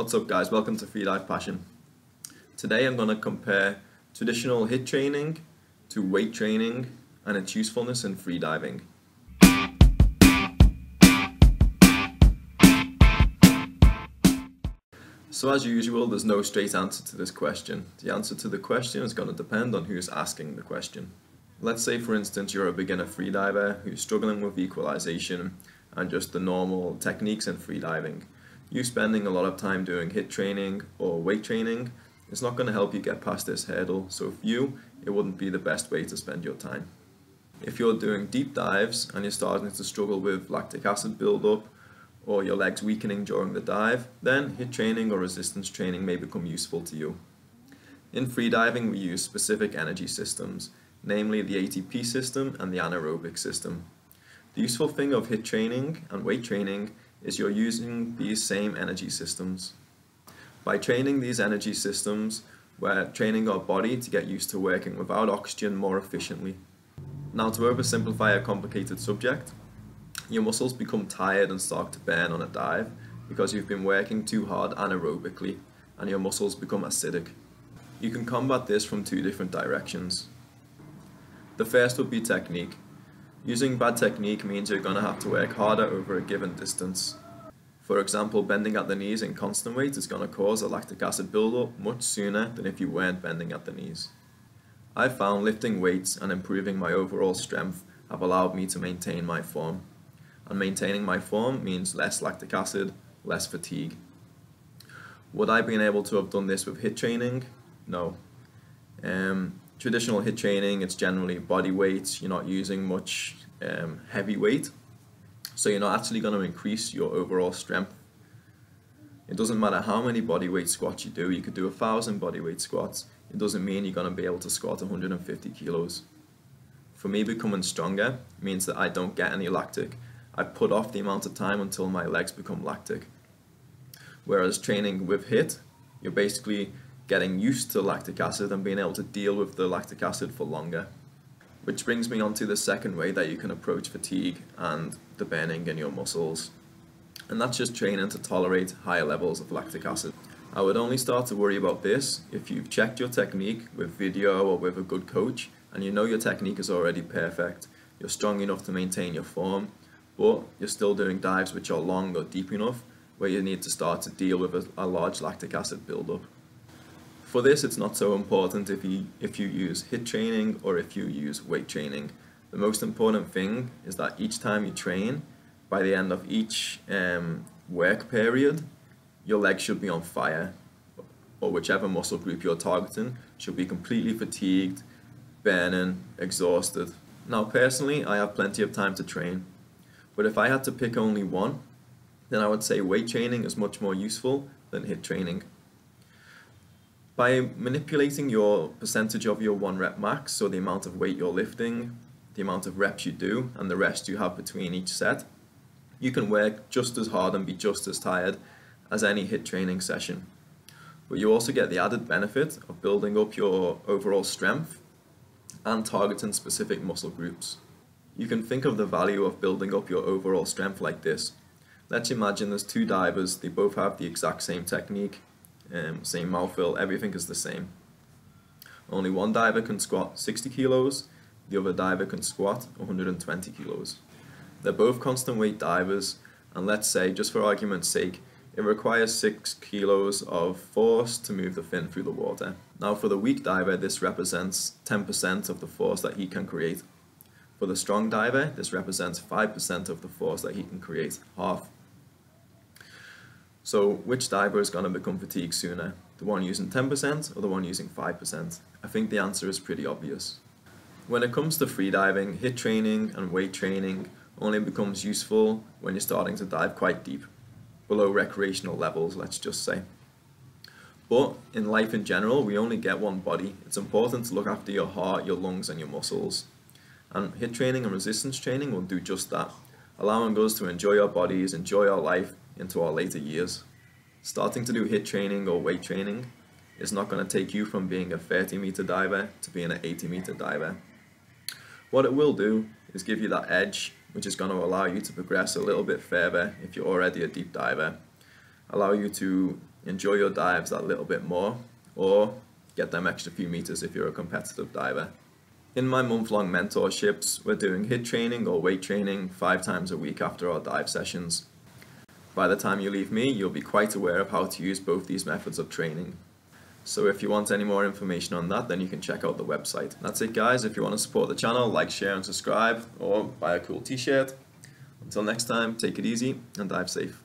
What's up guys, welcome to Freedive Passion. Today I'm going to compare traditional HIIT training to weight training and its usefulness in freediving. So as usual, there's no straight answer to this question. The answer to the question is going to depend on who's asking the question. Let's say for instance you're a beginner freediver who's struggling with equalization and just the normal techniques in freediving. You spending a lot of time doing HIIT training or weight training is not going to help you get past this hurdle, so for you, it wouldn't be the best way to spend your time. If you're doing deep dives and you're starting to struggle with lactic acid buildup or your legs weakening during the dive, then HIIT training or resistance training may become useful to you. In freediving, we use specific energy systems, namely the ATP system and the anaerobic system. The useful thing of HIIT training and weight training is you're using these same energy systems. By training these energy systems, we're training our body to get used to working without oxygen more efficiently. Now to oversimplify a complicated subject, your muscles become tired and start to burn on a dive because you've been working too hard anaerobically and your muscles become acidic. You can combat this from two different directions. The first would be technique. Using bad technique means you're going to have to work harder over a given distance. For example, bending at the knees in constant weight is going to cause a lactic acid buildup much sooner than if you weren't bending at the knees. I found lifting weights and improving my overall strength have allowed me to maintain my form. And maintaining my form means less lactic acid, less fatigue. Would I been able to have done this with HIIT training? No. Um, traditional HIIT training, it's generally body weight, you're not using much um, heavy weight, so you're not actually going to increase your overall strength. It doesn't matter how many body weight squats you do, you could do a thousand body weight squats, it doesn't mean you're going to be able to squat 150 kilos. For me, becoming stronger means that I don't get any lactic. I put off the amount of time until my legs become lactic. Whereas training with HIIT, you're basically getting used to lactic acid and being able to deal with the lactic acid for longer. Which brings me on to the second way that you can approach fatigue and the burning in your muscles. And that's just training to tolerate higher levels of lactic acid. I would only start to worry about this if you've checked your technique with video or with a good coach and you know your technique is already perfect, you're strong enough to maintain your form, but you're still doing dives which are long or deep enough where you need to start to deal with a, a large lactic acid buildup. For this, it's not so important if you, if you use HIIT training or if you use weight training. The most important thing is that each time you train, by the end of each um, work period, your legs should be on fire, or whichever muscle group you're targeting should be completely fatigued, burning, exhausted. Now personally, I have plenty of time to train, but if I had to pick only one, then I would say weight training is much more useful than HIIT training. By manipulating your percentage of your one rep max, so the amount of weight you're lifting, the amount of reps you do, and the rest you have between each set, you can work just as hard and be just as tired as any HIIT training session. But you also get the added benefit of building up your overall strength and targeting specific muscle groups. You can think of the value of building up your overall strength like this. Let's imagine there's two divers, they both have the exact same technique, um, same mouthfill, everything is the same. Only one diver can squat 60 kilos, the other diver can squat 120 kilos. They're both constant weight divers, and let's say, just for argument's sake, it requires 6 kilos of force to move the fin through the water. Now for the weak diver, this represents 10% of the force that he can create. For the strong diver, this represents 5% of the force that he can create, half. So which diver is going to become fatigued sooner? The one using 10% or the one using 5%? I think the answer is pretty obvious. When it comes to freediving, HIIT training and weight training only becomes useful when you're starting to dive quite deep, below recreational levels, let's just say. But in life in general, we only get one body. It's important to look after your heart, your lungs and your muscles. And HIIT training and resistance training will do just that, allowing us to enjoy our bodies, enjoy our life, into our later years. Starting to do HIIT training or weight training is not going to take you from being a 30 meter diver to being an 80 meter diver. What it will do is give you that edge which is going to allow you to progress a little bit further if you're already a deep diver, allow you to enjoy your dives that little bit more, or get them extra few meters if you're a competitive diver. In my month-long mentorships, we're doing HIIT training or weight training five times a week after our dive sessions. By the time you leave me, you'll be quite aware of how to use both these methods of training. So if you want any more information on that, then you can check out the website. That's it guys, if you want to support the channel, like, share and subscribe, or buy a cool t-shirt. Until next time, take it easy and dive safe.